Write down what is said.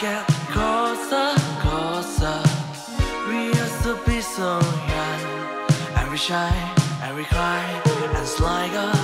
get closer, closer? We used to be so young, and we shy, and we cry, and slide. like.